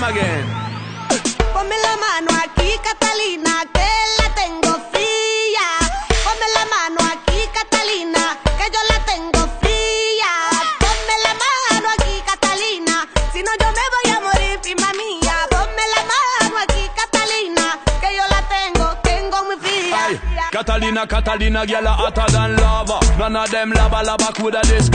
them. Ponme la mano aquí, Catalina, que la tengo fría. Ponme la mano aquí, Catalina, que yo la tengo fría. Ponme la mano aquí, Catalina, si no yo me voy a morir, prima mía. Ponme la mano aquí, Catalina, que yo la tengo, tengo muy fría. Catalina, Catalina, girl hotter than lava. None of them lava lava coulda this.